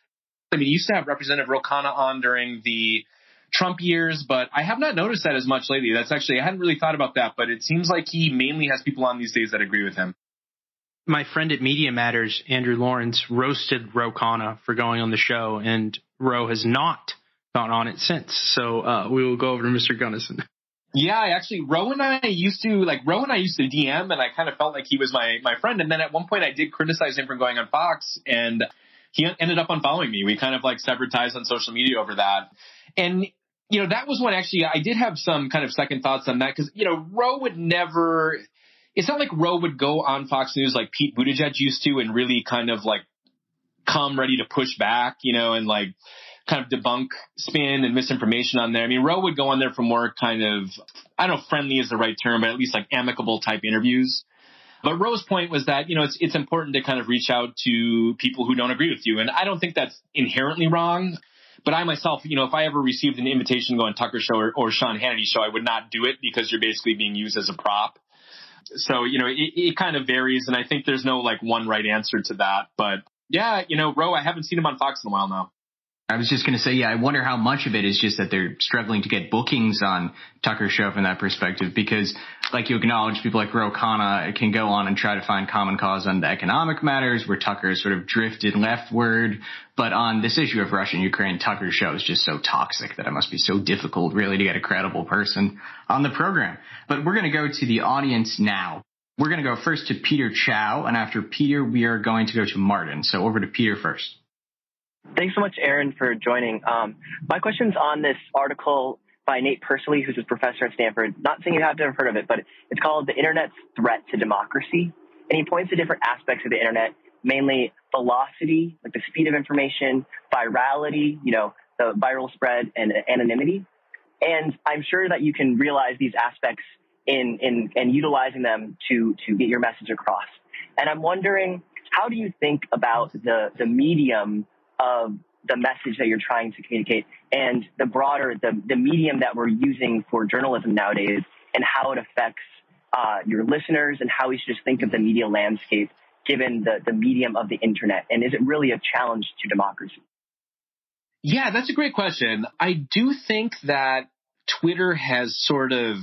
I mean, he used to have Representative Ro Khanna on during the Trump years, but I have not noticed that as much lately. That's actually I hadn't really thought about that, but it seems like he mainly has people on these days that agree with him my friend at Media Matters, Andrew Lawrence, roasted Ro Khanna for going on the show, and Ro has not gone on it since. So uh, we will go over to Mr. Gunnison. Yeah, I actually Ro and I used to like Ro and I used to DM, and I kind of felt like he was my my friend. And then at one point, I did criticize him for going on Fox, and he ended up unfollowing me. We kind of like severed ties on social media over that. And you know, that was when actually I did have some kind of second thoughts on that because you know Ro would never. It's not like Ro would go on Fox News like Pete Buttigieg used to and really kind of like come ready to push back, you know, and like kind of debunk spin and misinformation on there. I mean, Ro would go on there for more kind of, I don't know, friendly is the right term, but at least like amicable type interviews. But Ro's point was that, you know, it's, it's important to kind of reach out to people who don't agree with you. And I don't think that's inherently wrong. But I myself, you know, if I ever received an invitation to go on Tucker show or, or Sean Hannity show, I would not do it because you're basically being used as a prop. So, you know, it, it kind of varies. And I think there's no like one right answer to that. But yeah, you know, Ro I haven't seen him on Fox in a while now. I was just going to say, yeah, I wonder how much of it is just that they're struggling to get bookings on Tucker Show from that perspective, because like you acknowledge, people like Ro Khanna can go on and try to find common cause on the economic matters where Tucker sort of drifted leftward. But on this issue of Russia and Ukraine, Tucker's show is just so toxic that it must be so difficult really to get a credible person on the program. But we're going to go to the audience now. We're going to go first to Peter Chow, and after Peter, we are going to go to Martin. So over to Peter first. Thanks so much, Aaron, for joining. Um, my question's on this article by Nate Persily, who's a professor at Stanford. Not saying you have to have heard of it, but it's called The Internet's Threat to Democracy. And he points to different aspects of the internet, mainly velocity, like the speed of information, virality, you know, the viral spread and anonymity. And I'm sure that you can realize these aspects in, in, and utilizing them to, to get your message across. And I'm wondering, how do you think about the, the medium of the message that you're trying to communicate and the broader, the, the medium that we're using for journalism nowadays and how it affects uh, your listeners and how we should just think of the media landscape given the, the medium of the internet? And is it really a challenge to democracy? Yeah, that's a great question. I do think that Twitter has sort of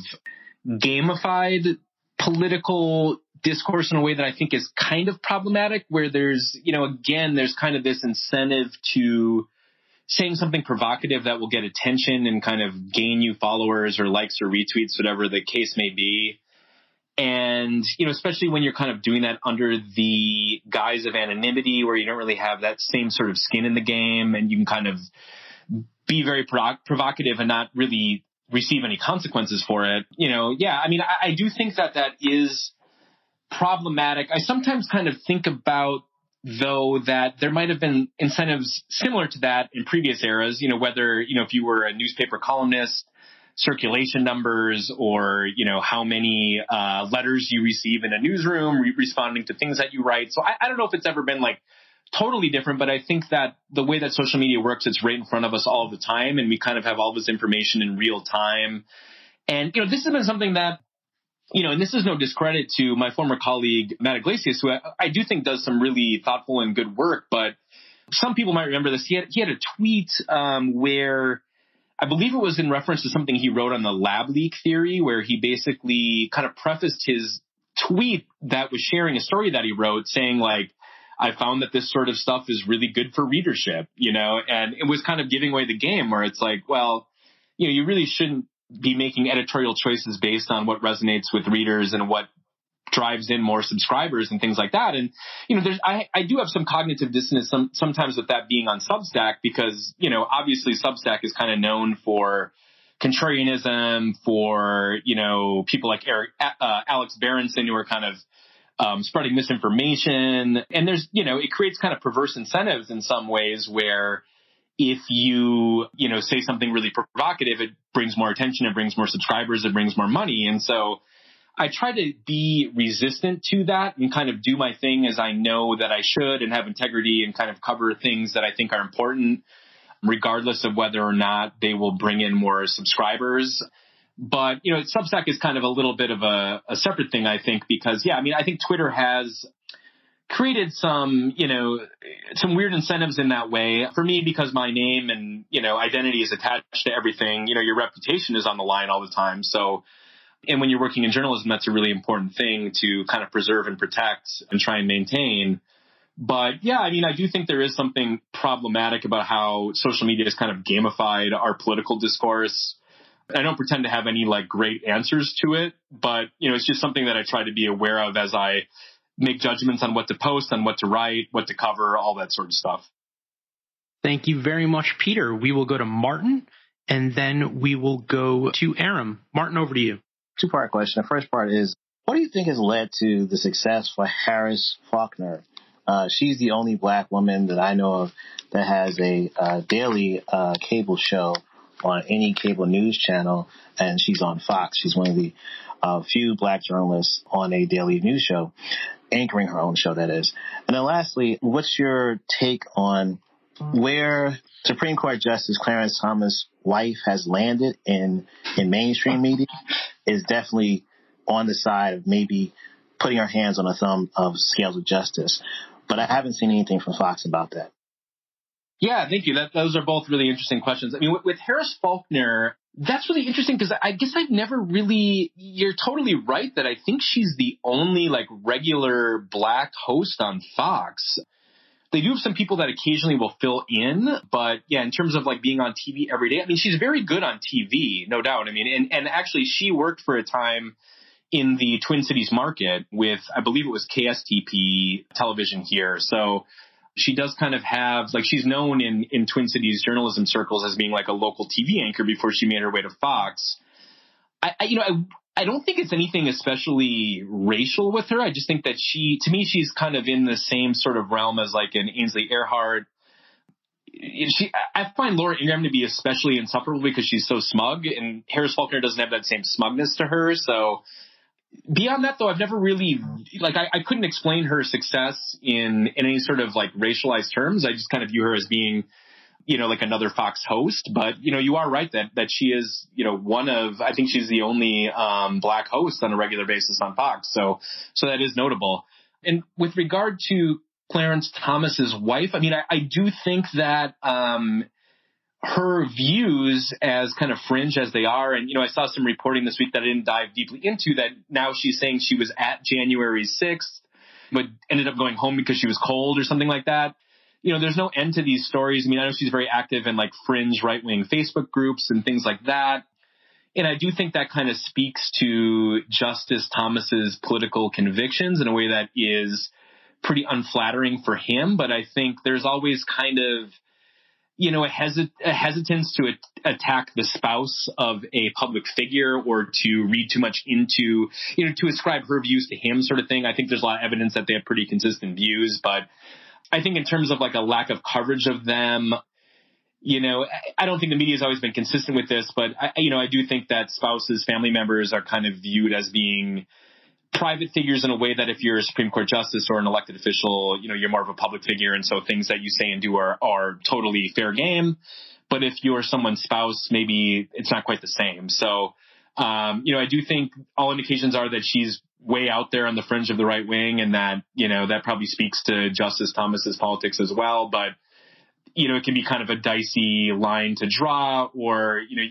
gamified political discourse in a way that I think is kind of problematic, where there's, you know, again, there's kind of this incentive to saying something provocative that will get attention and kind of gain you followers or likes or retweets, whatever the case may be. And, you know, especially when you're kind of doing that under the guise of anonymity where you don't really have that same sort of skin in the game and you can kind of be very provocative and not really receive any consequences for it. You know, yeah, I mean, I, I do think that that is problematic. I sometimes kind of think about though that there might have been incentives similar to that in previous eras, you know, whether, you know, if you were a newspaper columnist, circulation numbers or, you know, how many uh, letters you receive in a newsroom re- responding to things that you write. So I, I don't know if it's ever been like totally different, but I think that the way that social media works, it's right in front of us all the time and we kind of have all this information in real time. And, you know, this has been something that you know, and this is no discredit to my former colleague, Matt Yglesias, who I, I, do think does some really thoughtful and good work, but some people might remember this. He had, he had a tweet, um, where I believe it was in reference to something he wrote on the lab leak theory, where he basically kind of prefaced his tweet that was sharing a story that he wrote saying like, I found that this sort of stuff is really good for readership, you know, and it was kind of giving away the game where it's like, well, you know, you really shouldn't be making editorial choices based on what resonates with readers and what drives in more subscribers and things like that. And, you know, there's, I, I do have some cognitive dissonance some, sometimes with that being on Substack because, you know, obviously Substack is kind of known for contrarianism, for, you know, people like Eric, uh, Alex Berenson who are kind of, um, spreading misinformation. And there's, you know, it creates kind of perverse incentives in some ways where, if you, you know, say something really provocative, it brings more attention, it brings more subscribers, it brings more money. And so I try to be resistant to that and kind of do my thing as I know that I should and have integrity and kind of cover things that I think are important, regardless of whether or not they will bring in more subscribers. But, you know, Substack is kind of a little bit of a, a separate thing, I think, because, yeah, I mean, I think Twitter has created some, you know, some weird incentives in that way. For me, because my name and, you know, identity is attached to everything, you know, your reputation is on the line all the time. So, and when you're working in journalism, that's a really important thing to kind of preserve and protect and try and maintain. But yeah, I mean, I do think there is something problematic about how social media has kind of gamified our political discourse. I don't pretend to have any like great answers to it, but you know, it's just something that I try to be aware of as I make judgments on what to post, on what to write, what to cover, all that sort of stuff. Thank you very much, Peter. We will go to Martin and then we will go to Aram. Martin, over to you. Two part question. The first part is what do you think has led to the success for Harris Faulkner? Uh, she's the only black woman that I know of that has a uh, daily uh, cable show on any cable news channel, and she's on Fox. She's one of the uh, few black journalists on a daily news show anchoring her own show, that is. And then lastly, what's your take on where Supreme Court Justice Clarence Thomas' wife has landed in, in mainstream media is definitely on the side of maybe putting her hands on a thumb of scales of justice. But I haven't seen anything from Fox about that. Yeah, thank you. That, those are both really interesting questions. I mean, with, with Harris Faulkner, that's really interesting because I guess I've never really, you're totally right that I think she's the only like regular black host on Fox. They do have some people that occasionally will fill in, but yeah, in terms of like being on TV every day, I mean, she's very good on TV, no doubt. I mean, and, and actually she worked for a time in the Twin Cities market with, I believe it was KSTP television here. So she does kind of have like she's known in in Twin Cities journalism circles as being like a local TV anchor before she made her way to Fox. I, I you know I I don't think it's anything especially racial with her. I just think that she to me she's kind of in the same sort of realm as like an Ainsley Earhardt. She, I find Laura Ingraham to be especially insufferable because she's so smug, and Harris Faulkner doesn't have that same smugness to her. So beyond that though i've never really like I, I, couldn't explain her success in in any sort of like racialized terms. I just kind of view her as being you know like another fox host. But you know you are right that that she is you know one of i think she's the only um black host on a regular basis on fox. So so that is notable. And with regard to clarence thomas's wife i mean i, I do think that um her views as kind of fringe as they are, and you know, I saw some reporting this week that I didn't dive deeply into that now she's saying she was at January 6th, but ended up going home because she was cold or something like that. You know, there's no end to these stories. I mean, I know she's very active in like fringe right wing Facebook groups and things like that. And I do think that kind of speaks to Justice Thomas's political convictions in a way that is pretty unflattering for him. But I think there's always kind of, you know, a, hesit- a hesitance to a- attack the spouse of a public figure or to read too much into, you know, to ascribe her views to him sort of thing. I think there's a lot of evidence that they have pretty consistent views, but I think in terms of like a lack of coverage of them, you know, I don't think the media has always been consistent with this, but I, you know, I do think that spouses, family members are kind of viewed as being, private figures in a way that if you're a Supreme Court justice or an elected official, you know, you're more of a public figure. And so things that you say and do are, are totally fair game. But if you're someone's spouse, maybe it's not quite the same. So, um, you know, I do think all indications are that she's way out there on the fringe of the right wing and that, you know, that probably speaks to Justice Thomas's politics as well. But, you know, it can be kind of a dicey line to draw, or you know,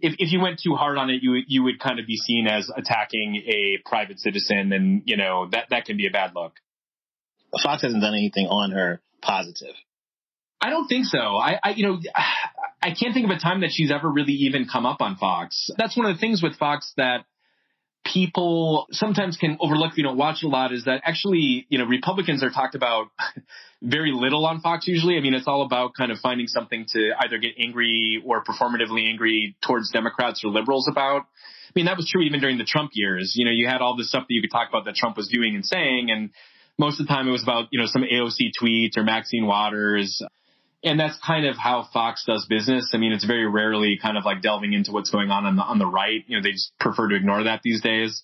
if if you went too hard on it, you you would kind of be seen as attacking a private citizen, and you know that that can be a bad look. Fox hasn't done anything on her positive. I don't think so. I, I, you know, I can't think of a time that she's ever really even come up on Fox. That's one of the things with Fox that people sometimes can overlook if you don't watch a lot is that actually, you know, Republicans are talked about very little on Fox usually. I mean, it's all about kind of finding something to either get angry or performatively angry towards Democrats or liberals about. I mean, that was true even during the Trump years. You know, you had all this stuff that you could talk about that Trump was doing and saying, and most of the time it was about, you know, some AOC tweets or Maxine Waters. And that's kind of how Fox does business. I mean, it's very rarely kind of like delving into what's going on on the, on the right. You know, they just prefer to ignore that these days.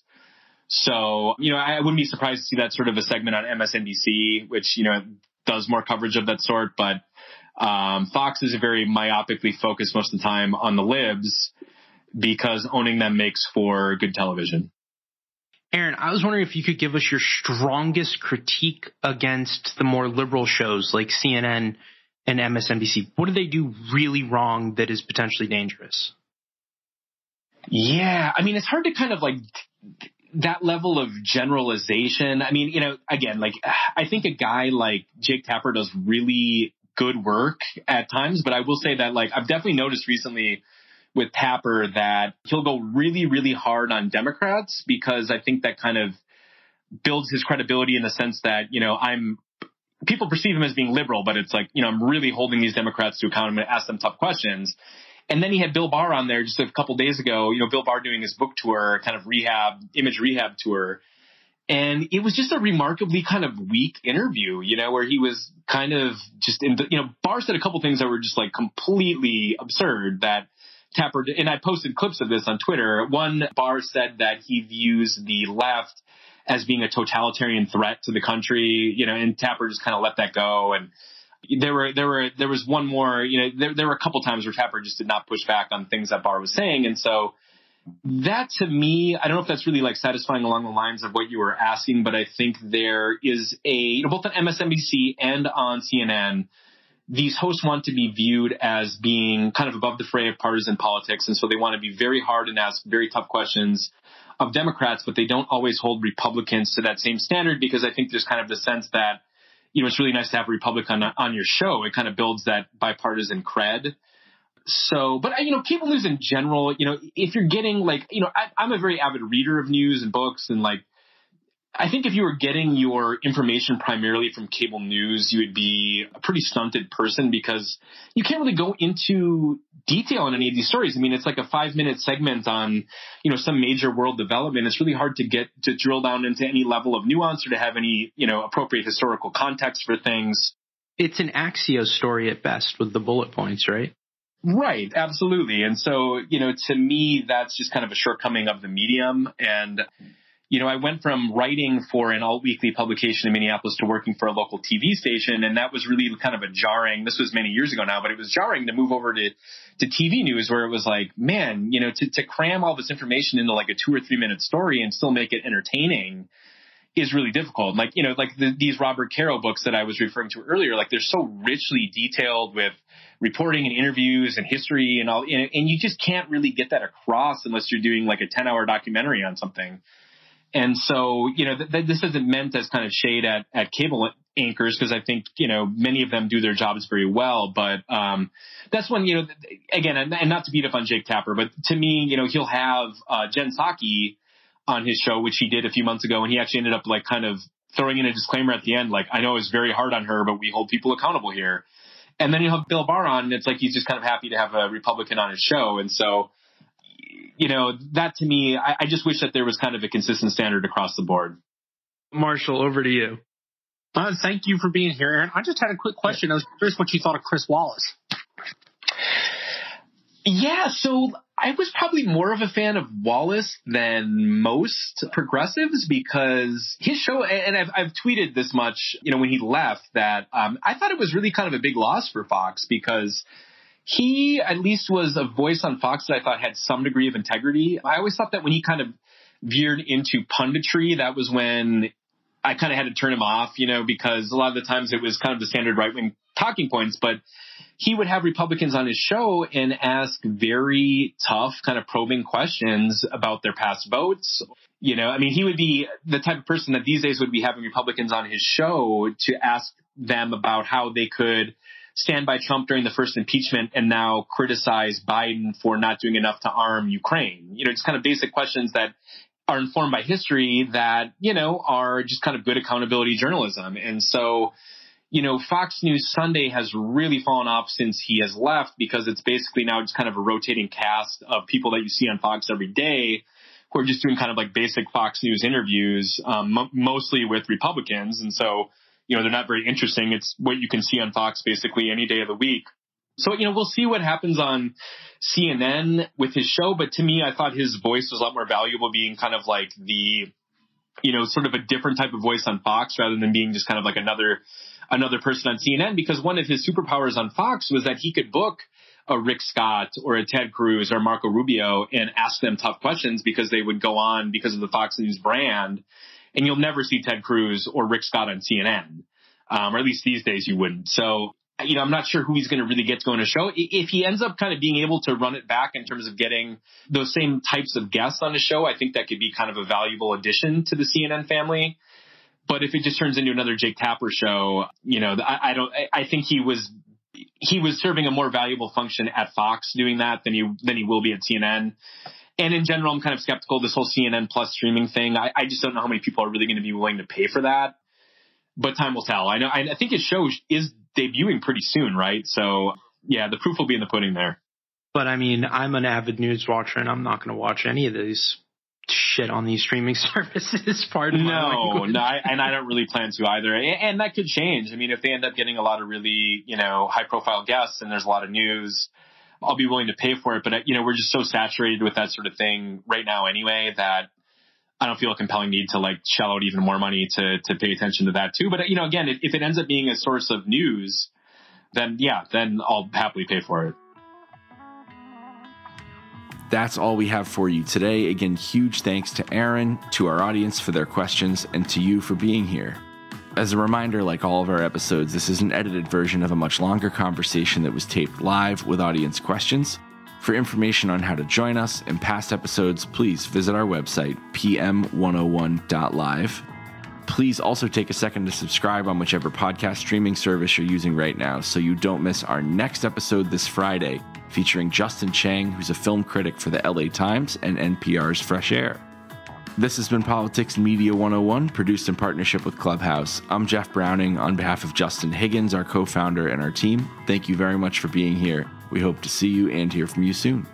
So, you know, I wouldn't be surprised to see that sort of a segment on MSNBC, which, you know, does more coverage of that sort, but um, Fox is very myopically focused most of the time on the libs because owning them makes for good television. Aaron, I was wondering if you could give us your strongest critique against the more liberal shows like CNN and MSNBC. What do they do really wrong that is potentially dangerous? Yeah, I mean, it's hard to kind of like that level of generalization. I mean, you know, again, like I think a guy like Jake Tapper does really good work at times, but I will say that like I've definitely noticed recently with Tapper that he'll go really, really hard on Democrats because I think that kind of builds his credibility in the sense that, you know, I'm people perceive him as being liberal, but it's like, you know, I'm really holding these Democrats to account. I'm going to ask them tough questions. And then he had Bill Barr on there just a couple days ago, you know, Bill Barr doing his book tour, kind of rehab, image rehab tour. And it was just a remarkably kind of weak interview, you know, where he was kind of just in the, you know, Barr said a couple things that were just like completely absurd that Tapper, and I posted clips of this on Twitter. One, Barr said that he views the left as being a totalitarian threat to the country, you know, and Tapper just kind of let that go. And there were there were there was one more you know there there were a couple times where Tapper just did not push back on things that Barr was saying, and so that to me, I don't know if that's really like satisfying along the lines of what you were asking, but I think there is a you know, both on MSNBC and on CNN. These hosts want to be viewed as being kind of above the fray of partisan politics, and so they want to be very hard and ask very tough questions of Democrats, but they don't always hold Republicans to that same standard because I think there's kind of the sense that you know, it's really nice to have a Republican on, your show. It kind of builds that bipartisan cred. So, but you know, cable news in general, you know, if you're getting like, you know, I, I'm a very avid reader of news and books and like, I think if you were getting your information primarily from cable news, you would be a pretty stunted person because you can't really go into detail on any of these stories. I mean, it's like a five minute segment on, you know, some major world development. It's really hard to get to drill down into any level of nuance or to have any, you know, appropriate historical context for things. It's an Axios story at best with the bullet points, right? Right, absolutely. And so, you know, to me, that's just kind of a shortcoming of the medium. And, you know, I went from writing for an alt weekly publication in Minneapolis to working for a local TV station. And that was really kind of a jarring, this was many years ago now, but it was jarring to move over to, to TV news where it was like, man, you know, to, to cram all this information into like a two or three minute story and still make it entertaining is really difficult. Like, you know, like the, these Robert Caro books that I was referring to earlier, like they're so richly detailed with reporting and interviews and history and all, and, and you just can't really get that across unless you're doing like a 10 hour documentary on something. And so, you know, th- th- this isn't meant as kind of shade at, at cable anchors because I think, you know, many of them do their jobs very well. But um, that's when, you know, again, and, not to beat up on Jake Tapper, but to me, you know, he'll have uh, Jen Psaki on his show, which he did a few months ago, and he actually ended up like kind of throwing in a disclaimer at the end, like, I know it's very hard on her, but we hold people accountable here. And then you have Bill Barr on, and it's like he's just kind of happy to have a Republican on his show. And so you know, that to me, I, I just wish that there was kind of a consistent standard across the board. Marshall, over to you. Uh, thank you for being here, Aaron. I just had a quick question. I was curious what you thought of Chris Wallace. Yeah, so I was probably more of a fan of Wallace than most progressives because his show, and I've, I've tweeted this much, you know, when he left that um, I thought it was really kind of a big loss for Fox because he at least was a voice on Fox that I thought had some degree of integrity. I always thought that when he kind of veered into punditry, that was when I kind of had to turn him off, you know, because a lot of the times it was kind of the standard right wing talking points, but he would have Republicans on his show and ask very tough, kind of probing questions about their past votes. You know, I mean, he would be the type of person that these days would be having Republicans on his show to ask them about how they could stand by Trump during the first impeachment and now criticize Biden for not doing enough to arm Ukraine? You know, just kind of basic questions that are informed by history that, you know, are just kind of good accountability journalism. And so, you know, Fox News Sunday has really fallen off since he has left because it's basically now just kind of a rotating cast of people that you see on Fox every day who are just doing kind of like basic Fox News interviews, um, mostly with Republicans. And so, you know, they're not very interesting. It's what you can see on Fox basically any day of the week. So, you know, we'll see what happens on CNN with his show. But to me, I thought his voice was a lot more valuable being kind of like the, you know, sort of a different type of voice on Fox rather than being just kind of like another, another person on CNN because one of his superpowers on Fox was that he could book a Rick Scott or a Ted Cruz or Marco Rubio and ask them tough questions because they would go on because of the Fox News brand and you'll never see Ted Cruz or Rick Scott on CNN, um, or at least these days you wouldn't. So, you know, I'm not sure who he's going to really get to go on a show. If he ends up kind of being able to run it back in terms of getting those same types of guests on the show, I think that could be kind of a valuable addition to the CNN family. But if it just turns into another Jake Tapper show, you know, I, I don't. I, I think he was he was serving a more valuable function at Fox doing that than he than he will be at CNN. And in general, I'm kind of skeptical of this whole CNN plus streaming thing. I, I just don't know how many people are really going to be willing to pay for that. But time will tell. I know. I, I think his show is debuting pretty soon, right? So yeah, the proof will be in the pudding there. But I mean, I'm an avid news watcher, and I'm not going to watch any of these shit on these streaming services. Pardon no, no, I, and I don't really plan to either. And, and that could change. I mean, if they end up getting a lot of really, you know, high profile guests and there's a lot of news, I'll be willing to pay for it. But uh, you know, we're just so saturated with that sort of thing right now anyway that I don't feel a compelling need to like shell out even more money to to pay attention to that too. But uh, you know, again, if it ends up being a source of news, then yeah, then I'll happily pay for it. That's all we have for you today. Again, huge thanks to Aaron, to our audience for their questions, and to you for being here. As a reminder, like all of our episodes, this is an edited version of a much longer conversation that was taped live with audience questions. For information on how to join us in past episodes, please visit our website, pm101.live. Please also take a second to subscribe on whichever podcast streaming service you're using right now so you don't miss our next episode this Friday, featuring Justin Chang, who's a film critic for the LA Times and NPR's Fresh Air. This has been Politics Media 101, produced in partnership with Clubhouse. I'm Jeff Browning on behalf of Justin Higgins, our co founder, and our team. Thank you very much for being here. We hope to see you and hear from you soon.